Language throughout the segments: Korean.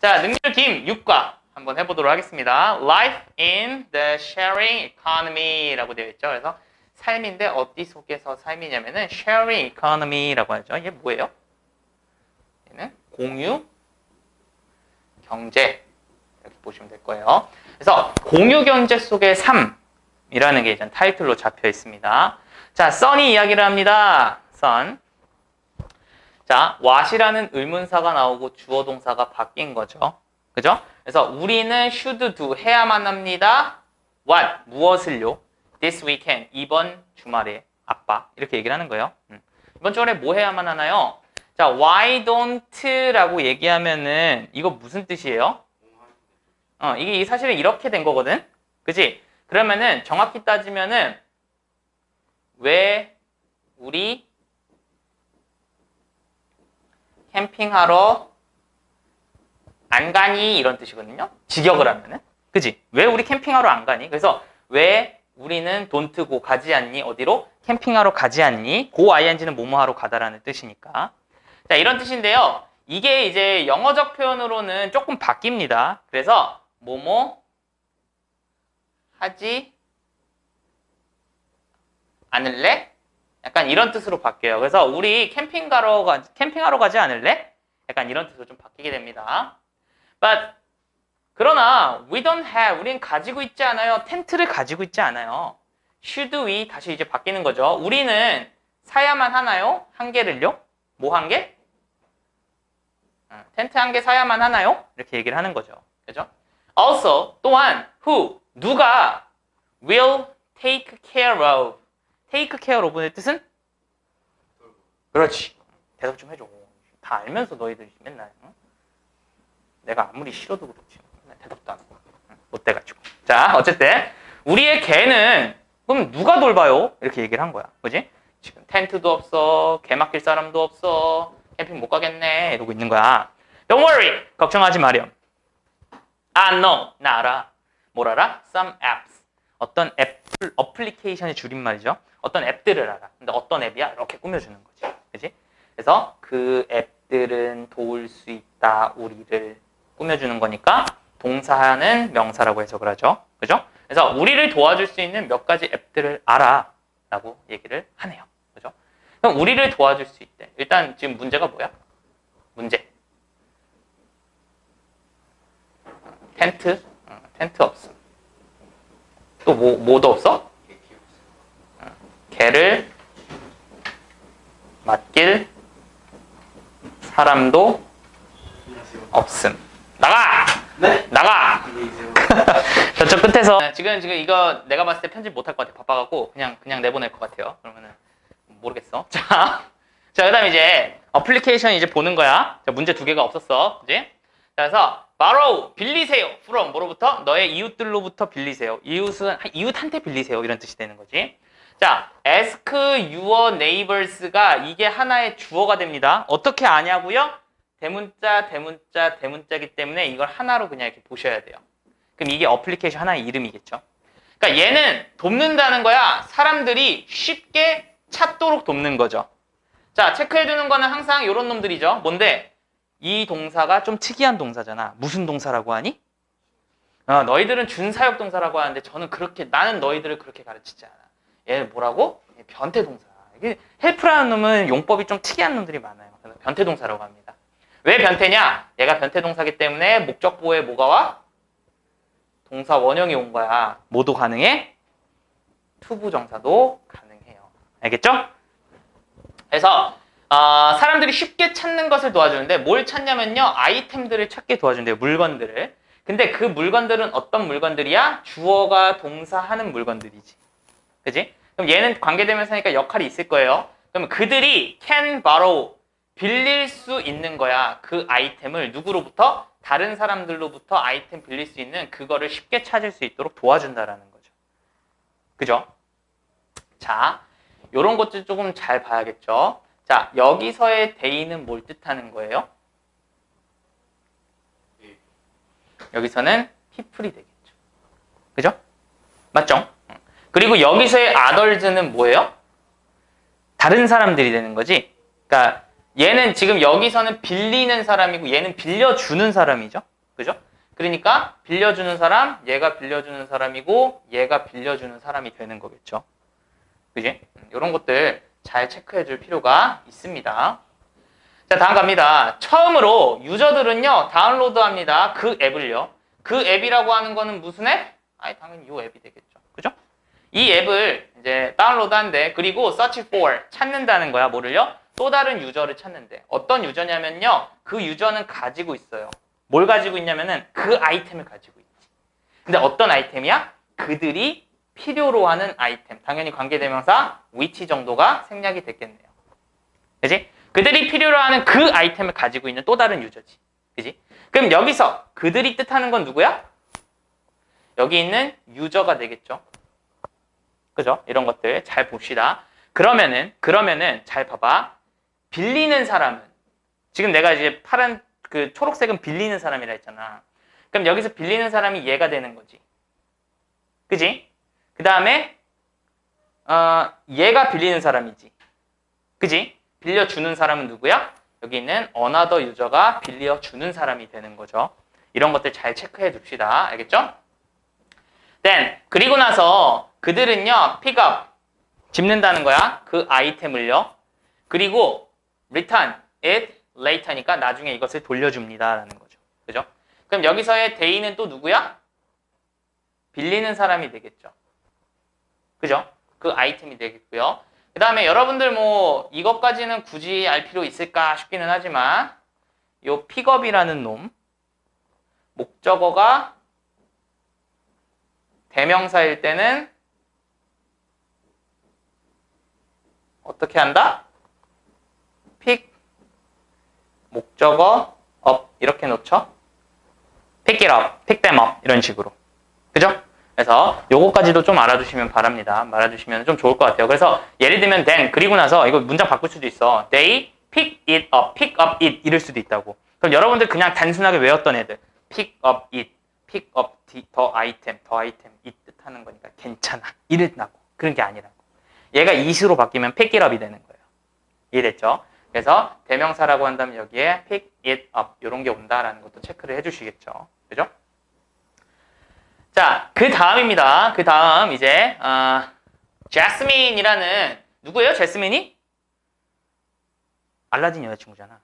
자, 능률 김 6과 한번 해보도록 하겠습니다. Life in the sharing economy라고 되어 있죠. 그래서 삶인데 어디 속에서 삶이냐면은 sharing economy라고 하죠. 이게 뭐예요? 얘는 공유 경제 이렇게 보시면 될 거예요. 그래서 공유 경제 속의 삶이라는 게 일단 타이틀로 잡혀 있습니다. 자, 선이 이야기를 합니다. 선. 자, what이라는 의문사가 나오고 주어 동사가 바뀐 거죠. 그죠? 그래서 우리는 should do 해야만 합니다. what 무엇을요? this weekend 이번 주말에 아빠 이렇게 얘기를 하는 거예요. 음. 이번 주말에 뭐 해야만 하나요? 자, why don't?라고 얘기하면은 이거 무슨 뜻이에요? 어, 이게 사실은 이렇게 된 거거든. 그지? 그러면은 정확히 따지면은 왜 우리 캠핑하러 안 가니 이런 뜻이거든요. 직역을 하면은. 그지? 왜 우리 캠핑하러 안 가니? 그래서 왜 우리는 go 가지 않니? 어디로? 캠핑하러 가지 않니? go ing는 뭐뭐하러 가다라는 뜻이니까. 자, 이런 뜻인데요. 이게 이제 영어적 표현으로는 조금 바뀝니다. 그래서 뭐뭐 하지 않을래? 약간 이런 뜻으로 바뀌어요. 그래서 우리 캠핑 가러 가, 캠핑하러 가지 않을래? 약간 이런 뜻으로 좀 바뀌게 됩니다. But 그러나 we don't have 우리는 가지고 있지 않아요. 텐트를 가지고 있지 않아요. should we 다시 이제 바뀌는 거죠. 우리는 사야만 하나요? 한 개를요? 뭐 한 개? 어, 텐트 한 개 사야만 하나요? 이렇게 얘기를 하는 거죠. 그죠? Also 또한 who 누가 will take care of take care of의 뜻은? 그렇지. 대답 좀 해줘. 다 알면서 너희들 맨날 응? 내가 아무리 싫어도 그렇지. 맨날 대답도 안 하고 응? 못 돼가지고. 자 어쨌든 우리의 개는 그럼 누가 돌봐요? 이렇게 얘기를 한 거야. 그지? 지금 텐트도 없어. 개 맡길 사람도 없어. 캠핑 못 가겠네. 이러고 있는 거야. Don't worry. 걱정하지 마렴. 아, no. 나 알아. 뭘 알아? Some apps. 어떤 앱, 어플리케이션의 줄임말이죠. 어떤 앱들을 알아. 근데 어떤 앱이야? 이렇게 꾸며주는 거지. 그지? 그래서 그 앱들은 도울 수 있다. 우리를 꾸며주는 거니까 동사는 명사라고 해석을 하죠. 그죠? 그래서 우리를 도와줄 수 있는 몇 가지 앱들을 알아. 라고 얘기를 하네요. 그죠? 그럼 우리를 도와줄 수 있대. 일단 지금 문제가 뭐야? 문제. 텐트? 어, 텐트 없음. 또 뭐, 뭐도 없어? 어, 개를 맡길 사람도 없음. 나가! 네? 나가! 저쪽 끝에서. 지금 지금 이거 내가 봤을 때 편집 못할 것 같아. 바빠갖고 그냥 그냥 내보낼 것 같아요. 그러면은 모르겠어. 자, 자 그다음 이제 어플리케이션 이제 보는 거야. 자, 문제 두 개가 없었어. 자, 그래서 borrow 빌리세요. from 뭐로부터? 너의 이웃들로부터 빌리세요. 이웃은 이웃한테 빌리세요. 이런 뜻이 되는 거지 자 ask your neighbors가 이게 하나의 주어가 됩니다 어떻게 아냐고요 대문자 대문자 대문자기 때문에 이걸 하나로 그냥 이렇게 보셔야 돼요 그럼 이게 어플리케이션 하나의 이름이겠죠. 그러니까 얘는 돕는다는 거야. 사람들이 쉽게 찾도록 돕는 거죠. 자, 체크해두는 거는 항상 이런 놈들이죠. 뭔데? 이 동사가 좀 특이한 동사잖아. 무슨 동사라고 하니? 어, 너희들은 준사역 동사라고 하는데 저는 그렇게 나는 너희들을 그렇게 가르치지 않아. 얘 뭐라고? 얘 변태 동사. 이게 help라는 놈은 용법이 좀 특이한 놈들이 많아요. 그래서 변태 동사라고 합니다. 왜 변태냐? 얘가 변태 동사기 때문에 목적보에 뭐가 와? 동사 원형이 온 거야. 뭐도 가능해? 투부 정사도 가능해요. 알겠죠? 그래서 어, 사람들이 쉽게 찾는 것을 도와주는데 뭘 찾냐면요. 아이템들을 찾게 도와준대요. 물건들을. 근데 그 물건들은 어떤 물건들이야? 주어가 동사하는 물건들이지. 그지? 그럼 얘는 관계대명사니까 역할이 있을 거예요. 그럼 그들이 can borrow 빌릴 수 있는 거야. 그 아이템을 누구로부터? 다른 사람들로부터 아이템 빌릴 수 있는 그거를 쉽게 찾을 수 있도록 도와준다라는 거죠. 그죠? 자, 요런 것들 조금 잘 봐야겠죠. 자, 여기서의 데이는 뭘 뜻하는 거예요? 여기서는 people이 되겠죠. 그죠? 맞죠? 그리고 여기서의 others는 뭐예요? 다른 사람들이 되는 거지. 그러니까 얘는 지금 여기서는 빌리는 사람이고 얘는 빌려주는 사람이죠. 그죠? 그러니까 빌려주는 사람, 얘가 빌려주는 사람이고 얘가 빌려주는 사람이 되는 거겠죠. 그지? 이런 것들 잘 체크해 줄 필요가 있습니다. 자, 다음 갑니다. 처음으로 유저들은요, 다운로드 합니다. 그 앱을요. 그 앱이라고 하는 거는 무슨 앱? 아니, 당연히 이 앱이 되겠죠. 그죠? 이 앱을 이제 다운로드 한대. 그리고 search for, 찾는다는 거야. 뭐를요? 또 다른 유저를 찾는데. 어떤 유저냐면요, 그 유저는 가지고 있어요. 뭘 가지고 있냐면은 그 아이템을 가지고 있지. 근데 어떤 아이템이야? 그들이 필요로 하는 아이템. 당연히 관계대명사 위치 정도가 생략이 됐겠네요. 그지? 그들이 필요로 하는 그 아이템을 가지고 있는 또 다른 유저지. 그지? 그럼 여기서 그들이 뜻하는 건 누구야? 여기 있는 유저가 되겠죠. 그죠? 이런 것들 잘 봅시다. 그러면은, 그러면은 잘 봐봐. 빌리는 사람은 지금 내가 이제 파란 그 초록색은 빌리는 사람이라 했잖아. 그럼 여기서 빌리는 사람이 얘가 되는 거지. 그지? 그 다음에 어, 얘가 빌리는 사람이지. 그지? 빌려주는 사람은 누구야? 여기 있는 another user가 빌려주는 사람이 되는 거죠. 이런 것들 잘 체크해 둡시다. 알겠죠? Then 그리고 나서 그들은요 pick up 집는다는 거야. 그 아이템을요. 그리고 return it later니까 나중에 이것을 돌려줍니다라는 거죠. 그죠? 그럼 여기서의 day는 또 누구야? 빌리는 사람이 되겠죠. 그죠? 그 아이템이 되겠고요. 그 다음에 여러분들 뭐 이것까지는 굳이 알 필요 있을까 싶기는 하지만 요 픽업이라는 놈 목적어가 대명사일 때는 어떻게 한다? 픽 목적어 up 이렇게 놓죠. pick it up, pick them up 이런 식으로. 그죠? 그래서 요거까지도 좀 알아두시면 바랍니다. 알아두시면 좀 좋을 것 같아요. 그래서 예를 들면 then 그리고 나서 이거 문장 바꿀 수도 있어. They pick it up, pick up it 이럴 수도 있다고. 그럼 여러분들 그냥 단순하게 외웠던 애들 pick up it, pick up the, the item, the item 이 뜻하는 거니까 괜찮아. 이랬다고. 그런 게 아니라고. 얘가 it으로 바뀌면 pick it up이 되는 거예요. 이해됐죠? 그래서 대명사라고 한다면 여기에 pick it up 이런 게 온다라는 것도 체크를 해주시겠죠. 그죠? 자, 그 다음입니다. 그 다음 이제 어, 제스민이라는 누구예요? 제스민이? 알라딘 여자친구잖아.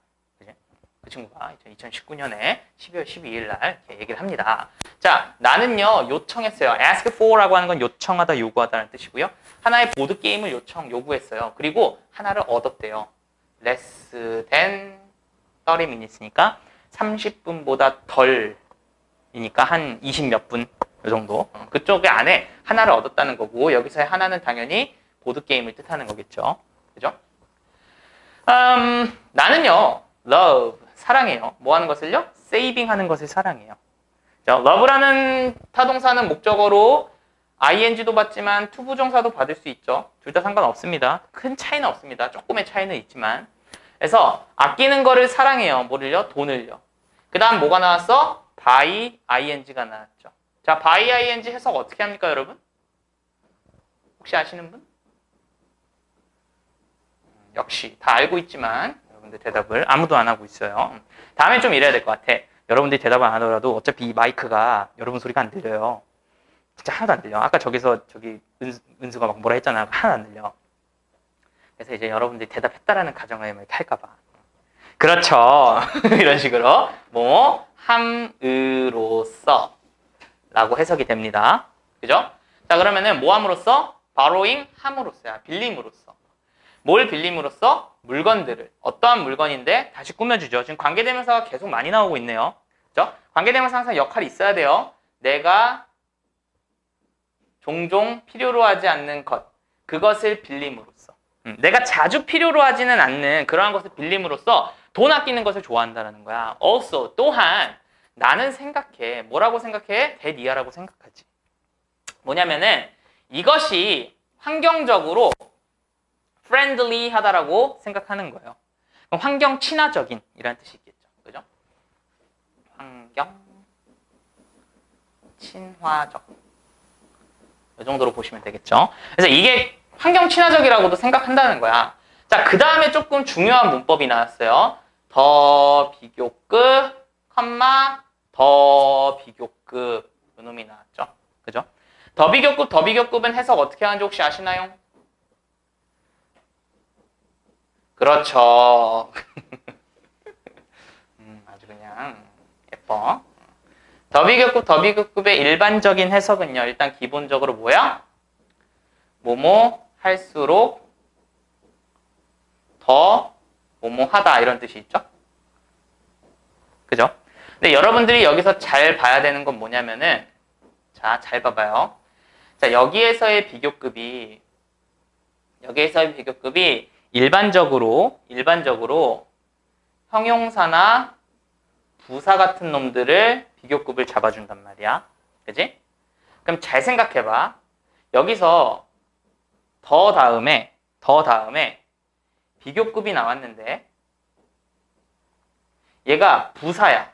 친구가 2019년에 12월 12일 날 얘기를 합니다. 자, 나는요 요청했어요. ask for라고 하는 건 요청하다, 요구하다는 뜻이고요. 하나의 보드 게임을 요청, 요구했어요. 그리고 하나를 얻었대요. less than 30 minutes니까 30분보다 덜이니까 한 20 몇 분. 이 정도. 어, 그쪽에 안에 하나를 얻었다는 거고 여기서의 하나는 당연히 보드 게임을 뜻하는 거겠죠. 그죠? 음, 나는요, love 사랑해요. 뭐 하는 것을요? saving 하는 것을 사랑해요. 자, love라는 타동사는 목적어로 ing도 받지만 to부정사도 받을 수 있죠. 둘 다 상관없습니다. 큰 차이는 없습니다. 조금의 차이는 있지만. 그래서 아끼는 거를 사랑해요. 뭐를요? 돈을요. 그 다음 뭐가 나왔어? by ing가 나왔죠. 자, by ing 해석 어떻게 합니까, 여러분? 혹시 아시는 분? 역시 다 알고 있지만 여러분들 대답을 아무도 안 하고 있어요. 다음에 좀 이래야 될 것 같아. 여러분들이 대답을 안 하더라도 어차피 이 마이크가 여러분 소리가 안 들려요. 진짜 하나도 안 들려. 아까 저기서 저기 은수, 은수가 막 뭐라 했잖아. 하나도 안 들려. 그래서 이제 여러분들이 대답했다라는 가정을 이렇게 할까봐. 그렇죠. 이런 식으로 뭐 함으로써 라고 해석이 됩니다. 그죠? 자, 그러면은 뭐 함으로써? borrowing 함으로써야. 빌림으로써. 뭘 빌림으로써? 물건들을. 어떠한 물건인데 다시 꾸며주죠. 지금 관계대명사가 계속 많이 나오고 있네요. 그죠? 관계대명사 항상 역할이 있어야 돼요. 내가 종종 필요로 하지 않는 것. 그것을 빌림으로써. 음, 내가 자주 필요로 하지는 않는 그러한 것을 빌림으로써 돈 아끼는 것을 좋아한다는 거야. also 또한 나는 생각해. 뭐라고 생각해? 대니아라고 생각하지. 뭐냐면은 이것이 환경적으로 friendly 하다라고 생각하는 거예요. 그럼 환경 친화적인 이라는 뜻이 있겠죠. 그죠? 환경 친화적. 이 정도로 보시면 되겠죠. 그래서 이게 환경 친화적이라고도 생각한다는 거야. 자, 그 다음에 조금 중요한 문법이 나왔어요. 더 비교급, 컴마, 더 비교급. 요 놈이 나왔죠. 그죠? 더 비교급, 더 비교급은 해석 어떻게 하는지 혹시 아시나요? 그렇죠. 음, 아주 그냥 예뻐. 더 비교급, 더 비교급의 일반적인 해석은요. 일단 기본적으로 뭐야? 뭐뭐 할수록 더 뭐뭐 하다 이런 뜻이 있죠. 그죠? 근데 여러분들이 여기서 잘 봐야 되는 건 뭐냐면은 자, 잘 봐봐요. 자, 여기에서의 비교급이 여기에서의 비교급이 일반적으로 일반적으로 형용사나 부사 같은 놈들을 비교급을 잡아준단 말이야. 그지? 그럼 잘 생각해봐. 여기서 더 다음에 더 다음에 비교급이 나왔는데 얘가 부사야.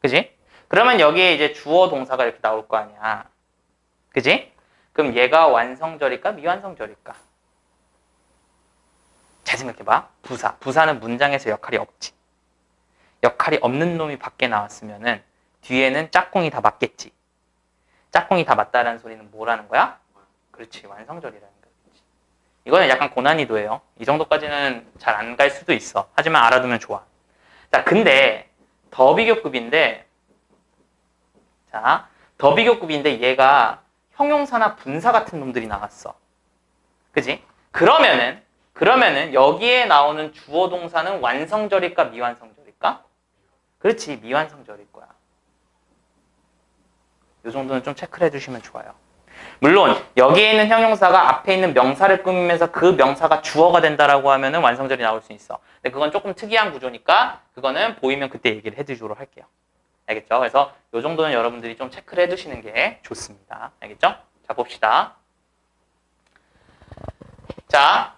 그지? 그러면 여기에 이제 주어 동사가 이렇게 나올 거 아니야. 그지? 그럼 얘가 완성절일까 미완성절일까? 잘 생각해봐. 부사. 부사는 문장에서 역할이 없지. 역할이 없는 놈이 밖에 나왔으면은 뒤에는 짝꿍이 다 맞겠지. 짝꿍이 다 맞다라는 소리는 뭐라는 거야? 그렇지. 완성절이라는 거지. 이거는 약간 고난이도예요. 이 정도까지는 잘 안 갈 수도 있어. 하지만 알아두면 좋아. 자, 근데 더 비교급인데 자, 더 비교급인데 얘가 형용사나 분사 같은 놈들이 나왔어. 그지? 그러면은 그러면은 여기에 나오는 주어 동사는 완성절일까 미완성절일까? 그렇지 미완성절일 거야. 이 정도는 좀 체크를 해주시면 좋아요. 물론 여기에 있는 형용사가 앞에 있는 명사를 꾸미면서 그 명사가 주어가 된다라고 하면은 완성절이 나올 수 있어. 근데 그건 조금 특이한 구조니까 그거는 보이면 그때 얘기를 해드리도록 할게요. 알겠죠? 그래서 이 정도는 여러분들이 좀 체크를 해두시는 게 좋습니다. 알겠죠? 자 봅시다. 자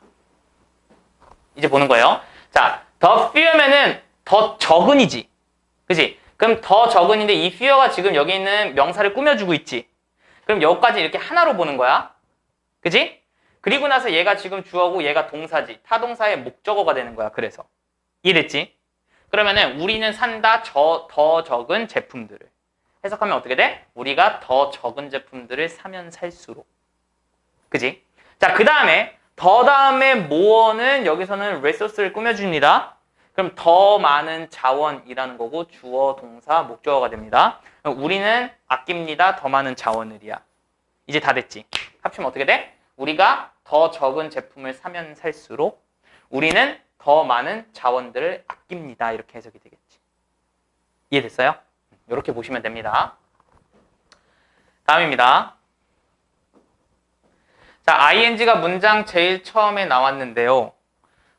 이제 보는 거예요. 자, 더 few면은 더 적은이지. 그지? 그럼 더 적은인데 이 few가 지금 여기 있는 명사를 꾸며주고 있지. 그럼 여기까지 이렇게 하나로 보는 거야. 그지? 그리고 나서 얘가 지금 주어고 얘가 동사지. 타동사의 목적어가 되는 거야. 그래서. 이해됐지? 그러면은 우리는 산다 저, 더 적은 제품들을. 해석하면 어떻게 돼? 우리가 더 적은 제품들을 사면 살수록. 그지? 자, 그 다음에 더 다음에 모어는 여기서는 resource를 꾸며줍니다. 그럼 더 많은 자원이라는 거고 주어, 동사, 목적어가 됩니다. 우리는 아낍니다. 더 많은 자원을이야. 이제 다 됐지. 합치면 어떻게 돼? 우리가 더 적은 제품을 사면 살수록 우리는 더 많은 자원들을 아낍니다. 이렇게 해석이 되겠지. 이해됐어요? 이렇게 보시면 됩니다. 다음입니다. 자, ing가 문장 제일 처음에 나왔는데요.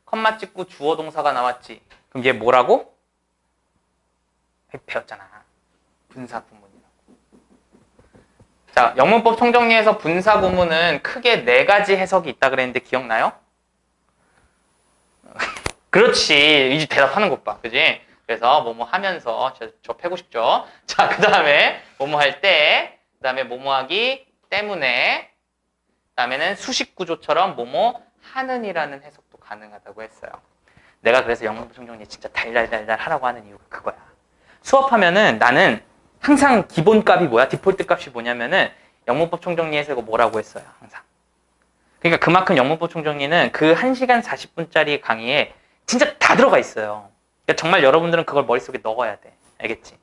컴마 찍고 주어 동사가 나왔지. 그럼 얘 뭐라고? 배웠잖아. 분사 구문이라고. 자, 영문법 총정리에서 분사 구문은 크게 네 가지 해석이 있다 그랬는데 기억나요? 그렇지. 이제 대답하는 것 봐. 그지? 그래서 뭐뭐 하면서 패고 싶죠. 자, 그 다음에 뭐뭐 할 때, 그 다음에 뭐뭐 하기 때문에, 그 다음에는 수식 구조처럼 뭐뭐 하는이라는 해석도 가능하다고 했어요. 내가 그래서 영문법 총정리 진짜 달달달달 하라고 하는 이유가 그거야. 수업하면은 나는 항상 기본값이 뭐야? 디폴트 값이 뭐냐면은 영문법 총정리에서 뭐라고 했어요. 항상. 그러니까 그만큼 영문법 총정리는 그 1시간 40분짜리 강의에 진짜 다 들어가 있어요. 그러니까 정말 여러분들은 그걸 머릿속에 넣어야 돼. 알겠지?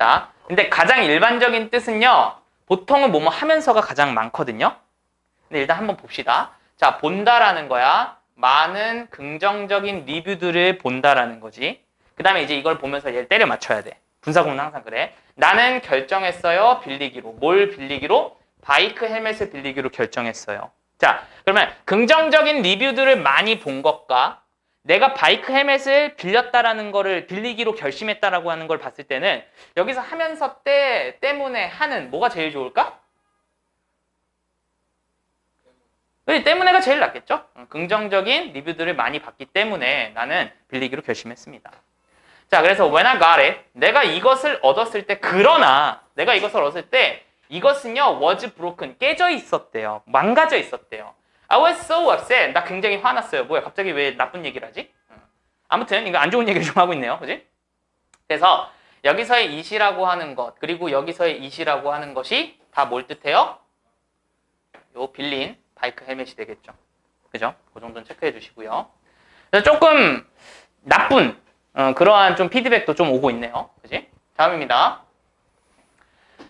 자, 근데 가장 일반적인 뜻은요. 보통은 뭐뭐 하면서가 가장 많거든요. 근데 일단 한번 봅시다. 자, 본다라는 거야. 많은 긍정적인 리뷰들을 본다라는 거지. 그 다음에 이제 이걸 보면서 얘를 때려 맞춰야 돼. 분사구문은 항상 그래. 나는 결정했어요. 빌리기로. 뭘 빌리기로? 바이크 헬멧을 빌리기로 결정했어요. 자, 그러면 긍정적인 리뷰들을 많이 본 것과 내가 바이크 헬멧을 빌렸다라는 거를 빌리기로 결심했다라고 하는 걸 봤을 때는 여기서 하면서 때 때문에 하는 뭐가 제일 좋을까? 왜 때문에가 제일 낫겠죠? 어, 긍정적인 리뷰들을 많이 봤기 때문에 나는 빌리기로 결심했습니다. 자, 그래서 when I got it, 내가 이것을 얻었을 때 그러나 내가 이것을 얻었을 때 이것은요 was broken 깨져 있었대요. 망가져 있었대요. I was so upset. 나 굉장히 화났어요. 뭐야, 갑자기 왜 나쁜 얘기를 하지? 어. 아무튼 이거 안 좋은 얘기를 좀 하고 있네요. 그지? 그래서 여기서의 it이라고 하는 것, 그리고 여기서의 it이라고 하는 것이 다 뭘 뜻해요? 요 빌린 바이크 헬멧이 되겠죠. 그죠? 그 정도는 체크해 주시고요. 조금 나쁜 어, 그러한 좀 피드백도 좀 오고 있네요. 그지? 다음입니다.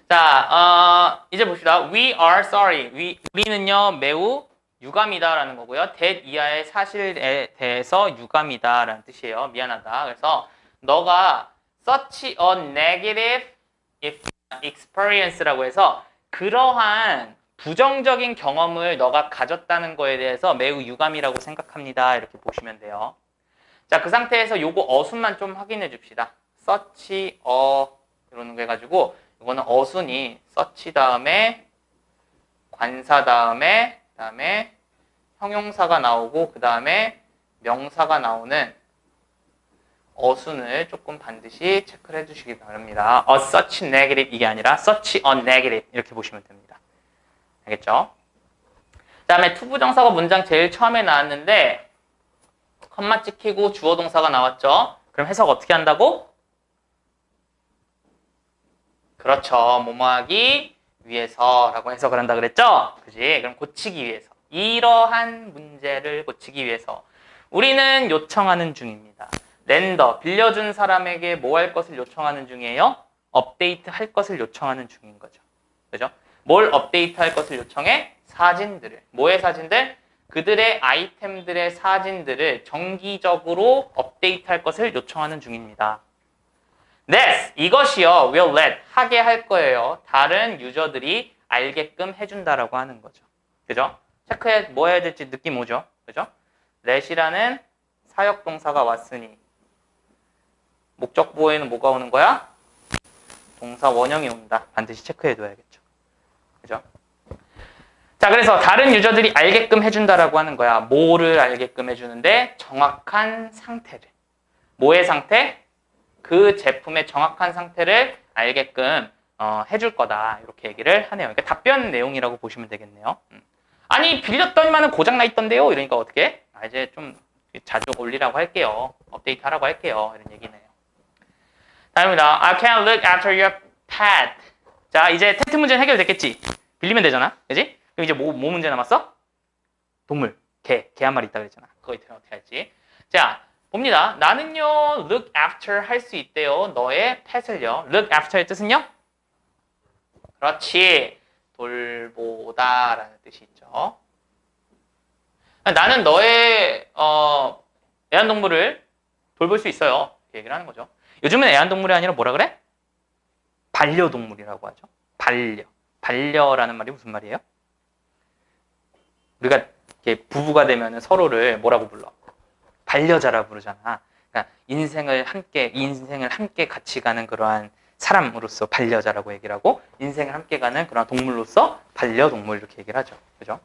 자, 어, 이제 봅시다. We are sorry. We, 우리는요, 매우 유감이다 라는 거고요. that 이하의 사실에 대해서 유감이다 라는 뜻이에요. 미안하다. 그래서 너가 such a negative experience라고 해서 그러한 부정적인 경험을 너가 가졌다는 거에 대해서 매우 유감이라고 생각합니다. 이렇게 보시면 돼요. 자, 그 상태에서 요거 어순만 좀 확인해 줍시다. such a 이러는 거 해가지고 이거는 어순이 such 다음에 관사 다음에 그다음에 형용사가 나오고 그 다음에 명사가 나오는 어순을 조금 반드시 체크를 해주시기 바랍니다. a such negative 이게 아니라 such a negative 이렇게 보시면 됩니다. 알겠죠? 그 다음에 투부정사가 문장 제일 처음에 나왔는데 컴마 찍히고 주어 동사가 나왔죠? 그럼 해석 어떻게 한다고? 그렇죠. 뭐뭐하기 위해서라고 해석을 한다 그랬죠? 그지? 그럼 고치기 위해서. 이러한 문제를 고치기 위해서 우리는 요청하는 중입니다. 렌더, 빌려준 사람에게 뭐 할 것을 요청하는 중이에요? 업데이트 할 것을 요청하는 중인 거죠. 그죠? 뭘 업데이트 할 것을 요청해? 사진들을. 뭐의 사진들? 그들의 아이템들의 사진들을 정기적으로 업데이트 할 것을 요청하는 중입니다. This, 이것이요, will let, 하게 할 거예요. 다른 유저들이 알게끔 해준다라고 하는 거죠. 그죠? 체크해, 뭐 해야 될지 느낌 오죠? 그죠? let이라는 사역 동사가 왔으니, 목적 보호에는 뭐가 오는 거야? 동사 원형이 온다. 반드시 체크해 둬야겠죠. 그죠? 자, 그래서 다른 유저들이 알게끔 해준다라고 하는 거야. 뭐를 알게끔 해주는데 정확한 상태를. 뭐의 상태? 그 제품의 정확한 상태를 알게끔 어, 해줄 거다. 이렇게 얘기를 하네요. 그러니까 답변 내용이라고 보시면 되겠네요. 음. 아니 빌렸더니만은 고장 나 있던데요. 이러니까 어떻게? 아, 이제 좀 자주 올리라고 할게요. 업데이트 하라고 할게요. 이런 얘기네요. 다음입니다. I can look after your pet. 자, 이제 테스트 문제는 해결됐겠지? 빌리면 되잖아. 그지? 그럼 이제 뭐, 뭐 문제 남았어? 동물. 개. 개 한 마리 있다 그랬잖아. 그거 어떻게 할지. 자, 봅니다. 나는요, look after 할 수 있대요. 너의 펫을요. look after의 뜻은요? 그렇지. 돌보다 라는 뜻이 있죠. 나는 너의 어, 애완동물을 돌볼 수 있어요. 이렇게 얘기를 하는 거죠. 요즘은 애완동물이 아니라 뭐라 그래? 반려동물이라고 하죠. 반려. 반려라는 말이 무슨 말이에요? 우리가 이렇게 부부가 되면 서로를 뭐라고 불러? 반려자라 부르잖아. 그러니까 인생을 함께 인생을 함께 같이 가는 그러한 사람으로서 반려자라고 얘기를 하고 인생을 함께 가는 그런 동물로서 반려동물 이렇게 얘기를 하죠. 그죠?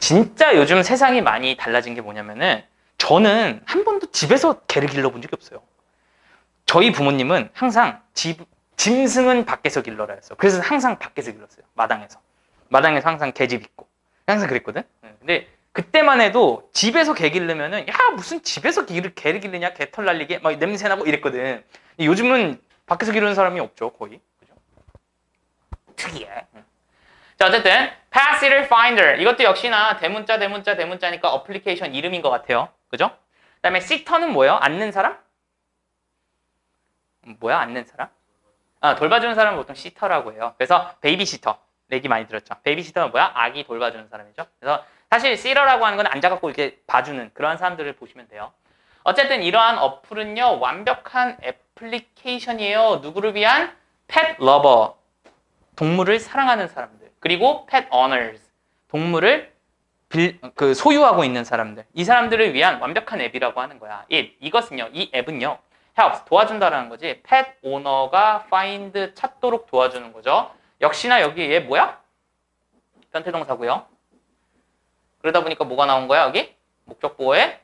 진짜 요즘 세상이 많이 달라진 게 뭐냐면은 저는 한 번도 집에서 개를 길러본 적이 없어요. 저희 부모님은 항상 집, 짐승은 밖에서 길러라 했어. 그래서 항상 밖에서 길렀어요. 마당에서. 마당에서 항상 개집 있고. 항상 그랬거든. 근데 그때만 해도 집에서 개 기르면은 야 무슨 집에서 개를, 개를 기르냐 개털 날리게 막 냄새 나고 이랬거든. 요즘은 밖에서 기르는 사람이 없죠 거의. 그죠? 특이해. 자 어쨌든 pet sitter finder 이것도 역시나 대문자 대문자 대문자니까 어플리케이션 이름인 것 같아요. 그죠? 그다음에 sitter는 뭐예요? 앉는 사람? 뭐야 앉는 사람? 아, 돌봐주는 사람은 보통 sitter라고 해요. 그래서 베이비시터 얘기 많이 들었죠. 베이비시터는 뭐야? 아기 돌봐주는 사람이죠. 그래서 사실 sitter라고 하는 건 앉아갖고 이렇게 봐주는 그러한 사람들을 보시면 돼요. 어쨌든 이러한 어플은요 완벽한 애플리케이션이에요. 누구를 위한 pet lover 동물을 사랑하는 사람들 그리고 pet owners 동물을 빌, 그 소유하고 있는 사람들 이 사람들을 위한 완벽한 앱이라고 하는 거야. 이 이것은요 이 앱은요 helps 도와준다라는 거지 pet owner가 find 찾도록 도와주는 거죠. 역시나 여기 얘 뭐야? 변태동사고요. 그러다 보니까 뭐가 나온 거야 여기? 목적 보어에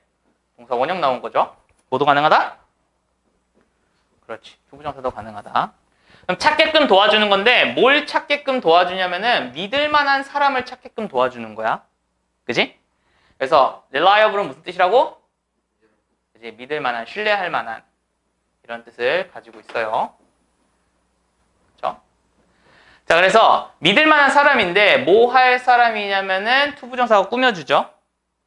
동사 원형 나온 거죠. 모두 가능하다? 그렇지. to부정사도 가능하다. 그럼 찾게끔 도와주는 건데 뭘 찾게끔 도와주냐면은 믿을 만한 사람을 찾게끔 도와주는 거야. 그지? 그래서 reliable은 무슨 뜻이라고? 이제 믿을 만한, 신뢰할 만한 이런 뜻을 가지고 있어요. 그렇죠? 자, 그래서 믿을 만한 사람인데 뭐 할 사람이냐면은 to부정사가 꾸며주죠.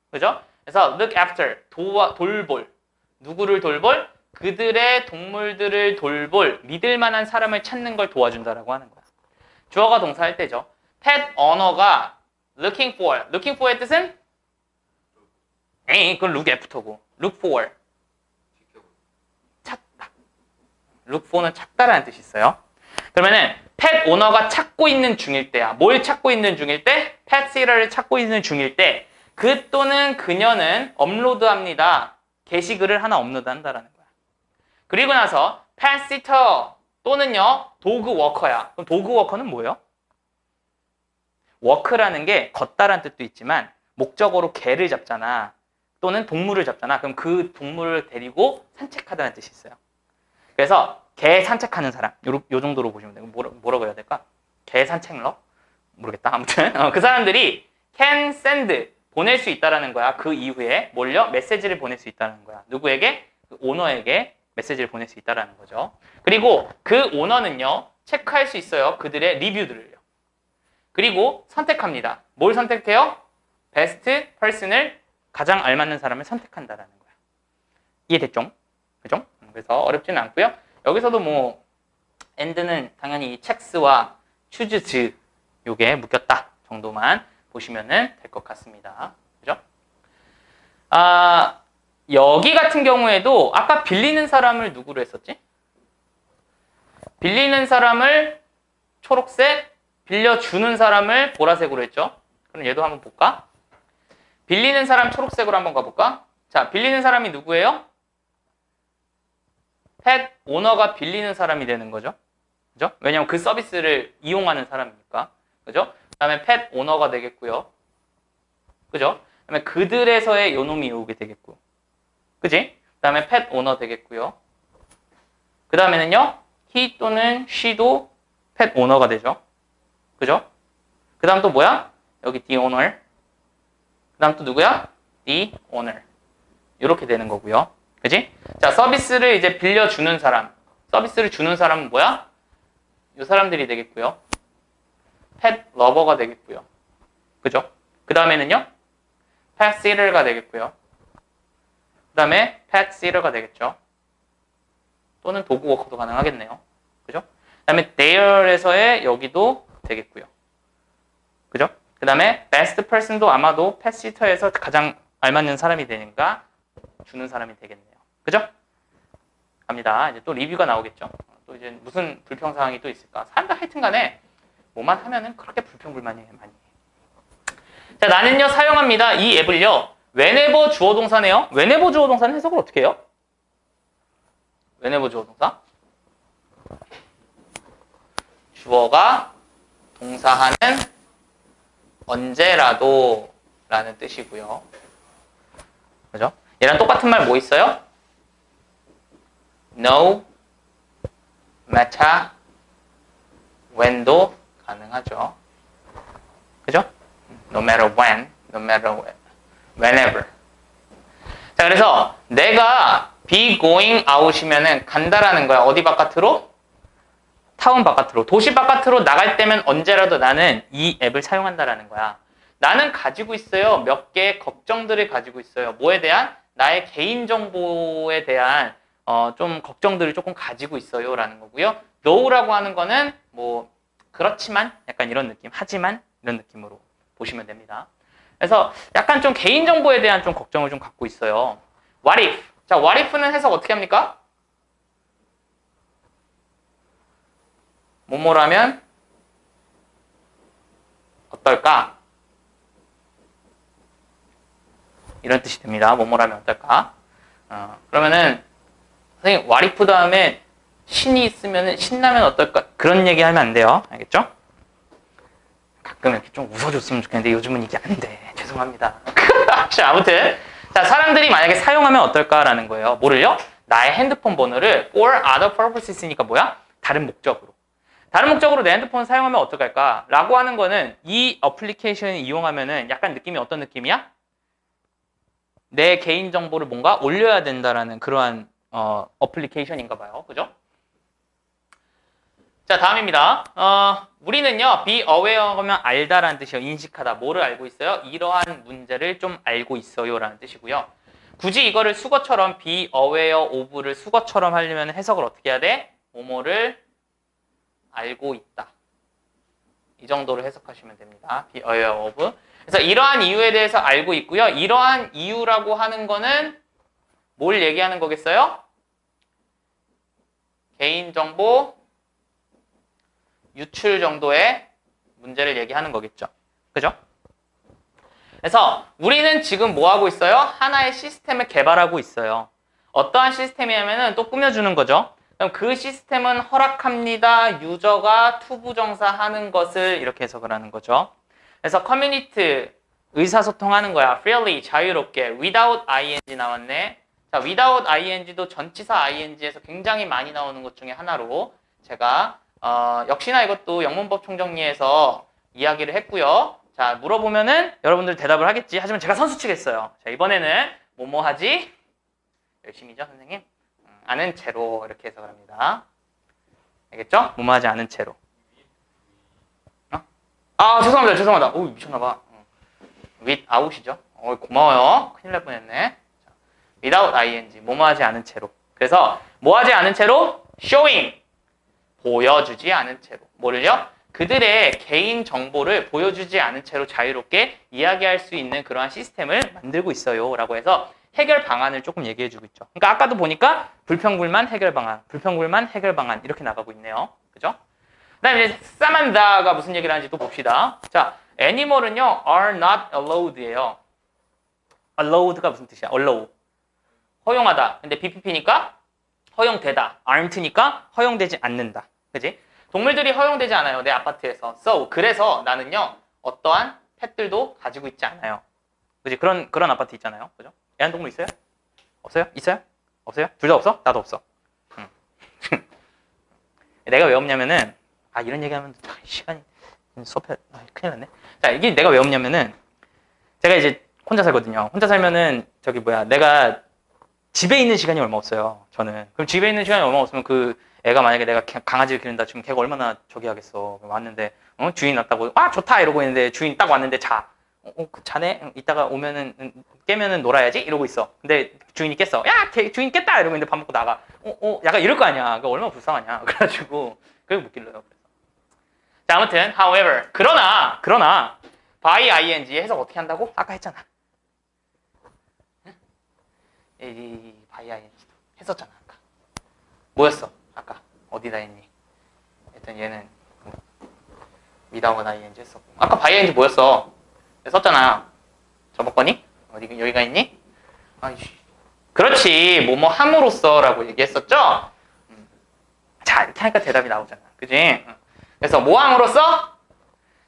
그죠? 그래서 look after, 도와, 돌볼. 누구를 돌볼? 그들의 동물들을 돌볼 믿을 만한 사람을 찾는 걸 도와준다라고 하는 거야. 주어가 동사할 때죠. pet owner가 looking for, looking for의 뜻은? 에이, 그건 look after고. look for. 찾다. For는 찾다라는 뜻이 있어요. 그러면은 펫 오너가 찾고 있는 중일 때야. 뭘 찾고 있는 중일 때? 펫 시러를 찾고 있는 중일 때. 그 또는 그녀는 업로드합니다. 게시글을 하나 업로드한다라는 거야. 그리고 나서 펫 시터 또는요 도그 워커야. 그럼 도그 워커는 뭐예요? 워크라는 게 걷다라는 뜻도 있지만 목적으로 개를 잡잖아. 또는 동물을 잡잖아. 그럼 그 동물을 데리고 산책하다는 뜻이 있어요. 그래서 개 산책하는 사람 요, 요 정도로 보시면 돼요. 뭐라, 뭐라고 해야 될까? 개 산책러? 모르겠다. 아무튼 어, 그 사람들이 can send 보낼 수 있다라는 거야. 그 이후에 뭘요? 메시지를 보낼 수 있다는 거야. 누구에게? 그 오너에게 메시지를 보낼 수 있다라는 거죠. 그리고 그 오너는요. 체크할 수 있어요. 그들의 리뷰들을요. 그리고 선택합니다. 뭘 선택해요? 베스트 퍼슨을 가장 알맞는 사람을 선택한다라는 거야. 이해됐죠? 그죠? 그래서 어렵지는 않고요. 여기서도 뭐 end는 당연히 이 checks와 choose 요게 묶였다 정도만 보시면은 될 것 같습니다. 그죠? 아, 여기 같은 경우에도 아까 빌리는 사람을 누구로 했었지? 빌리는 사람을 초록색, 빌려주는 사람을 보라색으로 했죠. 그럼 얘도 한번 볼까? 빌리는 사람 초록색으로 한번 가볼까? 자, 빌리는 사람이 누구예요? 펫 오너가 빌리는 사람이 되는 거죠. 그죠? 왜냐면 그 서비스를 이용하는 사람이니까. 그죠? 그 다음에 펫 오너가 되겠고요. 그죠? 그 다음에 그들에서의 요놈이 오게 되겠고. 그지? 그 다음에 펫 오너 되겠고요. 그 다음에는요, he 또는 she도 펫 오너가 되죠. 그죠? 그 다음 또 뭐야? 여기 the owner. 그 다음 또 누구야? the owner. 이렇게 되는 거고요. 그지? 자, 서비스를 이제 빌려주는 사람. 서비스를 주는 사람은 뭐야? 이 사람들이 되겠고요. 펫 러버가 되겠고요. 그죠? 그 다음에는요. 펫 시터가 되겠고요. 그 다음에 펫 시터가 되겠죠. 또는 도구 워커도 가능하겠네요. 그죠? 그 다음에 there에서의 여기도 되겠고요. 그죠? 그 다음에 best person도 아마도 펫 시터에서 가장 알맞는 사람이 되니까 주는 사람이 되겠네요. 그죠? 갑니다. 이제 또 리뷰가 나오겠죠. 또 이제 무슨 불평 사항이 또 있을까? 산다 하여튼 간에 뭐만 하면은 그렇게 불평불만이 많이. 자, 나는요 사용합니다. 이 앱을요. whenever 주어 동사네요. whenever 주어 동사는 해석을 어떻게 해요? whenever 주어 동사? 주어가 동사하는 언제라도 라는 뜻이고요. 그죠? 얘랑 똑같은 말 뭐 있어요? No matter when도 가능하죠. 그죠? no matter when, no matter when, whenever. 자, 그래서 내가 be going out이면은 간다라는 거야. 어디 바깥으로? 타운 바깥으로. 도시 바깥으로 나갈 때면 언제라도 나는 이 앱을 사용한다라는 거야. 나는 가지고 있어요. 몇 개의 걱정들을 가지고 있어요. 뭐에 대한? 나의 개인정보에 대한 어, 좀 걱정들을 조금 가지고 있어요. 라는 거고요. no라고 하는 거는 뭐 그렇지만 약간 이런 느낌, 하지만 이런 느낌으로 보시면 됩니다. 그래서 약간 좀 개인 정보에 대한 좀 걱정을 좀 갖고 있어요. what if? 자, what if는 해석 어떻게 합니까? 뭐뭐라면 어떨까? 이런 뜻이 됩니다. 뭐뭐라면 어떨까? 어, 그러면은 선생님 와리프 다음에 신이 있으면 신나면 어떨까? 그런 얘기 하면 안 돼요. 알겠죠? 가끔 이렇게 좀 웃어줬으면 좋겠는데 요즘은 이게 안 돼. 죄송합니다. 자, 아무튼 자 사람들이 만약에 사용하면 어떨까라는 거예요. 뭐를요? 나의 핸드폰 번호를 for other purposes니까 뭐야? 다른 목적으로. 다른 목적으로 내 핸드폰 사용하면 어떡할까? 라고 하는 거는 이 어플리케이션을 이용하면 은 약간 느낌이 어떤 느낌이야? 내 개인 정보를 뭔가 올려야 된다라는 그러한 어, 어플리케이션인가 봐요. 그죠? 자, 다음입니다. 어, 우리는요, be aware하면 알다라는 뜻이에요. 인식하다. 뭐를 알고 있어요? 이러한 문제를 좀 알고 있어요 라는 뜻이고요. 굳이 이거를 수거처럼 be aware of를 수거처럼 하려면 해석을 어떻게 해야 돼? 뭐뭐를 알고 있다. 이 정도로 해석하시면 됩니다. be aware of. 그래서 이러한 이유에 대해서 알고 있고요. 이러한 이유라고 하는 거는 뭘 얘기하는 거겠어요? 개인정보 유출 정도의 문제를 얘기하는 거겠죠. 그죠? 그래서 우리는 지금 뭐 하고 있어요? 하나의 시스템을 개발하고 있어요. 어떠한 시스템이냐면은 또 꾸며주는 거죠. 그럼 그 시스템은 허락합니다. user가 to부정사하는 것을 이렇게 해석을 하는 거죠. 그래서 communicate 의사소통하는 거야. freely 자유롭게 without ing 나왔네. 자, without ing도 전치사 ing에서 굉장히 많이 나오는 것 중에 하나로 제가 어, 역시나 이것도 영문법 총정리에서 이야기를 했고요. 자, 물어보면은 여러분들 대답을 하겠지. 하지만 제가 선수 치겠어요. 자, 이번에는 뭐뭐 하지? 열심히죠, 선생님? 음, 아는 채로 이렇게 해석을 합니다. 알겠죠? 뭐뭐 하지 않은 채로. 어? 아, 죄송합니다. 죄송합니다. 오, 미쳤나봐. with out이죠. 어, 고마워요. 큰일 날 뻔했네. 자, without ing, 뭐뭐 하지 않은 채로. 그래서 뭐 하지 않은 채로? showing. 보여주지 않은 채로. 뭐를요? 그들의 개인 정보를 보여주지 않은 채로 자유롭게 이야기할 수 있는 그러한 시스템을 만들고 있어요. 라고 해서 해결 방안을 조금 얘기해 주고 있죠. 그러니까 아까도 보니까 불평불만 해결 방안, 불평불만 해결 방안 이렇게 나가고 있네요. 그죠? 그 다음에 이제 사만다가 무슨 얘기를 하는지 또 봅시다. 자, 애니멀은요, are not allowed예요. allowed가 무슨 뜻이야? allow. 허용하다. 근데 BPP니까 허용되다. aren't니까 허용되지 않는다. 그지? 동물들이 허용되지 않아요. 내 아파트에서. So, 그래서 나는요, 어떠한 펫들도 가지고 있지 않아요. 그지? 그런, 그런 아파트 있잖아요. 그죠? 애완동물 있어요? 없어요? 있어요? 없어요? 둘 다 없어? 나도 없어. 응. 내가 왜 없냐면은, 아, 이런 얘기하면 아, 시간이, 수업해, 아, 큰일 났네. 자, 이게 내가 왜 없냐면은, 제가 이제 혼자 살거든요. 혼자 살면은, 저기 뭐야, 내가 집에 있는 시간이 얼마 없어요. 저는. 그럼 집에 있는 시간이 얼마 없으면 그 애가 만약에 내가 개- 강아지를 기른다 치면 걔가 얼마나 저기 하겠어. 왔는데 어? 주인 왔다고 아 좋다 이러고 있는데 주인 딱 왔는데 자. 어, 어, 그 자네 응, 이따가 오면은 응, 깨면은 놀아야지 이러고 있어. 근데 주인이 깼어. 야 걔, 주인 깼다 이러고 있는데 밥 먹고 나가. 어, 어 약간 이럴 거 아니야. 그 얼마나 불쌍하냐. 그래가지고 그게 못 길러요. 그래서. 자 아무튼 however 그러나 그러나 by ing 해석 어떻게 한다고? 아까 했잖아. 이, 이 by ing 했었잖아 아까. 뭐였어? 아까 어디다 했니? 일단 얘는 미다운 ing 했었고 아까 by ing 뭐였어? 썼잖아. 접었거니? 어디 여기가 있니? 아이씨. 그렇지. 뭐뭐 함으로써 라고 얘기했었죠? 음. 자 이렇게 하니까 대답이 나오잖아. 그지? 응. 그래서 뭐 함으로써?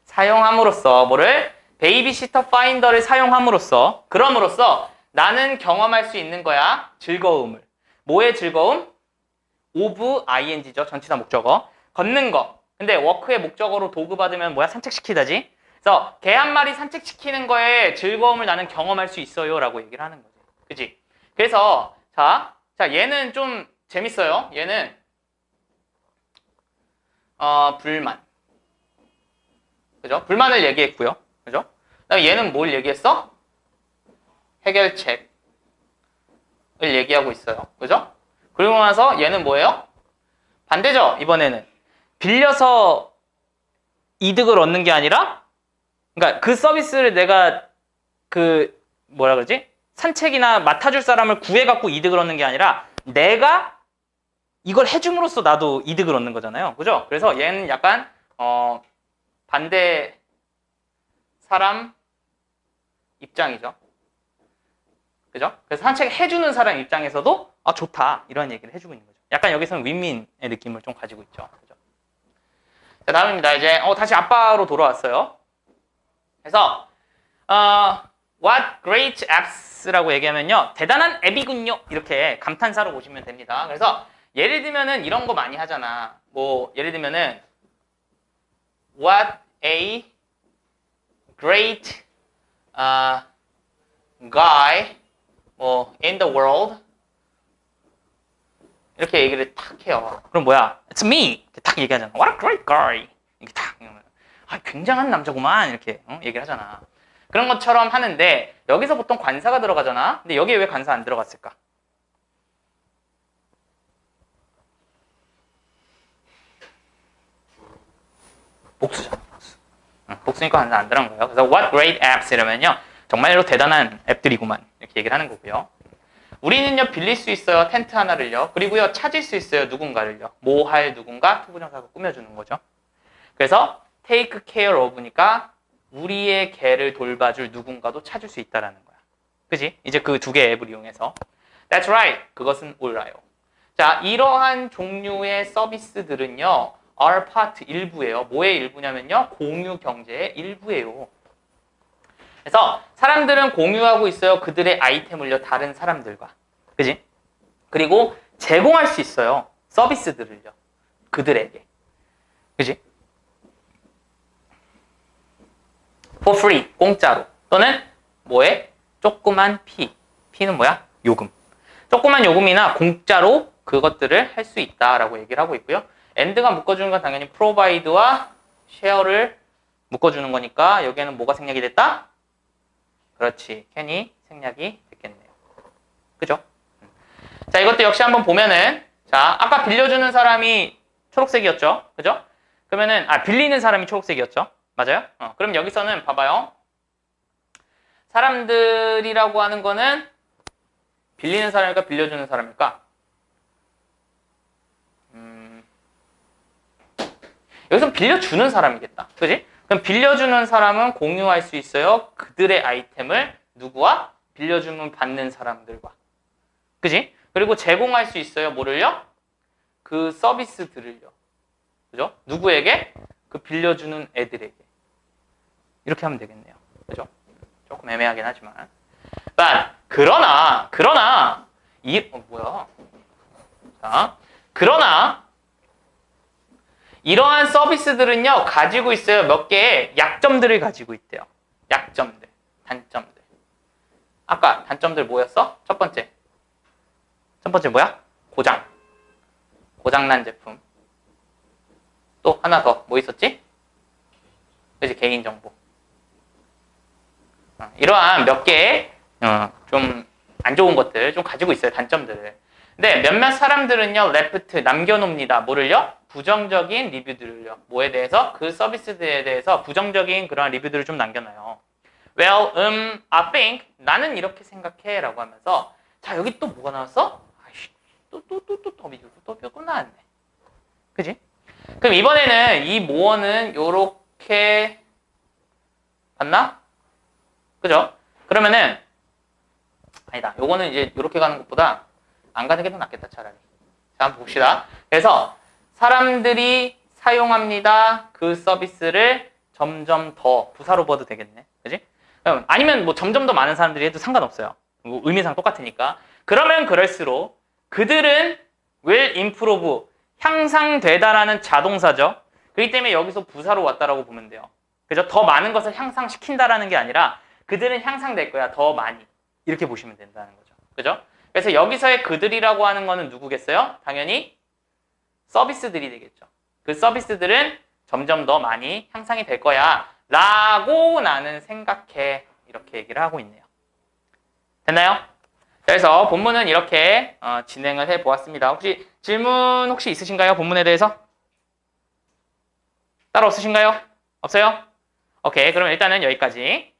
사용함으로써 뭐를? babysitter finder를 사용함으로써 그럼으로써 나는 경험할 수 있는 거야. 즐거움을. 뭐의 즐거움? of ing죠. 전치사 목적어. 걷는 거. 근데 워크의 목적어로 dog 받으면 뭐야? 산책시키다지. 그래서 개 한 마리 산책시키는 거에 즐거움을 나는 경험할 수 있어요 라고 얘기를 하는 거지. 그지? 그래서 자, 자 얘는 좀 재밌어요. 얘는 어, 불만. 그죠? 불만을 얘기했고요. 그죠? 얘는 뭘 얘기했어? 해결책을 얘기하고 있어요. 그죠? 그리고 나서 얘는 뭐예요? 반대죠. 이번에는 빌려서 이득을 얻는 게 아니라 그러니까 그 서비스를 내가 그 뭐라 그러지? 산책이나 맡아줄 사람을 구해갖고 이득을 얻는 게 아니라 내가 이걸 해줌으로써 나도 이득을 얻는 거잖아요. 그죠? 그래서 얘는 약간 어 반대 사람 입장이죠. 그죠? 그래서 산책 해주는 사람 입장에서도 아 좋다 이런 얘기를 해주고 있는 거죠. 약간 여기서는 윈윈의 느낌을 좀 가지고 있죠. 그죠? 자 다음입니다. 이제 어, 다시 아빠로 돌아왔어요. 그래서 어, What great apps라고 얘기하면요 대단한 앱이군요 이렇게 감탄사로 보시면 됩니다. 그래서 예를 들면은 이런 거 많이 하잖아. 뭐 예를 들면은 what a great uh, guy 뭐 in the world 이렇게 얘기를 탁 해요. 그럼 뭐야? It's me. 이렇게 탁 얘기하잖아. What a great guy. 이렇게 탁. 아, 굉장한 남자구만. 이렇게 어? 얘기를 하잖아. 그런 것처럼 하는데 여기서 보통 관사가 들어가잖아. 근데 여기에 왜 관사 안 들어갔을까? 복수잖아. 복수. 응, 복수니까 관사 안 들어간 거예요. 그래서 what great apps 이러면요. 정말로 대단한 앱들이구만. 이렇게 얘기를 하는 거고요. 우리는요 빌릴 수 있어요. 텐트 하나를요. 그리고요 찾을 수 있어요. 누군가를요. 뭐 할 누군가 투부정사가 꾸며주는 거죠. 그래서 take care of니까? 우리의 개를 돌봐줄 누군가도 찾을 수 있다라는 거야. 그지? 이제 그 두 개의 앱을 이용해서. That's right. 그것은 옳아요. 자 이러한 종류의 서비스들은요 are part 일부예요. 뭐의 일부냐면요 공유 경제의 일부예요 그래서 사람들은 공유하고 있어요. 그들의 아이템을요. 다른 사람들과. 그지? 그리고 제공할 수 있어요. 서비스들을요. 그들에게. 그지? for free. 공짜로. 또는 뭐에? 조그만 피. 피는 뭐야? 요금. 조그만 요금이나 공짜로 그것들을 할 수 있다라고 얘기를 하고 있고요. end가 묶어주는 건 당연히 provide와 share를 묶어주는 거니까 여기에는 뭐가 생략이 됐다? 그렇지. 캔이 생략이 됐겠네요. 그죠? 자, 이것도 역시 한번 보면은, 자, 아까 빌려주는 사람이 초록색이었죠? 그죠? 그러면은, 아, 빌리는 사람이 초록색이었죠? 맞아요? 어, 그럼 여기서는 봐봐요. 사람들이라고 하는 거는 빌리는 사람일까, 빌려주는 사람일까? 음, 여기서 빌려주는 사람이겠다. 그지? 그럼 빌려주는 사람은 공유할 수 있어요. 그들의 아이템을 누구와? 빌려주면 받는 사람들과. 그지? 그리고 제공할 수 있어요. 뭐를요? 그 서비스들을요. 그죠? 누구에게? 그 빌려주는 애들에게. 이렇게 하면 되겠네요. 그죠? 조금 애매하긴 하지만. But, 그러나, 그러나, 이, 어, 뭐야. 자, 그러나, 이러한 서비스들은요, 가지고 있어요. 몇 개의 약점들을 가지고 있대요. 약점들, 단점들. 아까 단점들 뭐였어? 첫 번째. 첫 번째 뭐야? 고장. 고장난 제품. 또 하나 더 뭐 있었지? 그지 개인정보. 어, 이러한 몇 개의 어, 좀안 좋은 것들 좀 가지고 있어요. 단점들을. 근데 몇몇 사람들은요, 레프트 남겨놓습니다. 뭐를요? 부정적인 리뷰들을요. 뭐에 대해서? 그 서비스들에 대해서 부정적인 그런 리뷰들을 좀 남겨놔요. Well, um, I think 나는 이렇게 생각해 라고 하면서 자 여기 또 뭐가 나왔어? 아이씨, 또또또또 더비 또또 나왔네. 그지? 그럼 이번에는 이 모어는 요렇게 봤나? 그죠? 그러면은 아니다. 요거는 이제 요렇게 가는 것보다 안 가는 게 더 낫겠다 차라리. 자 한번 봅시다. 그래서 사람들이 사용합니다. 그 서비스를 점점 더 부사로 봐도 되겠네. 그지? 아니면 뭐 점점 더 많은 사람들이 해도 상관없어요. 뭐 의미상 똑같으니까. 그러면 그럴수록 그들은 will improve 향상되다라는 자동사죠. 그렇기 때문에 여기서 부사로 왔다라고 보면 돼요. 그죠? 더 많은 것을 향상시킨다라는 게 아니라 그들은 향상될 거야. 더 많이. 이렇게 보시면 된다는 거죠. 그죠? 그래서 여기서의 그들이라고 하는 거는 누구겠어요? 당연히 서비스들이 되겠죠. 그 서비스들은 점점 더 많이 향상이 될 거야. 라고 나는 생각해. 이렇게 얘기를 하고 있네요. 됐나요? 그래서 본문은 이렇게 어, 진행을 해 보았습니다. 혹시 질문 혹시 있으신가요? 본문에 대해서? 따로 없으신가요? 없어요? 오케이. 그럼 일단은 여기까지.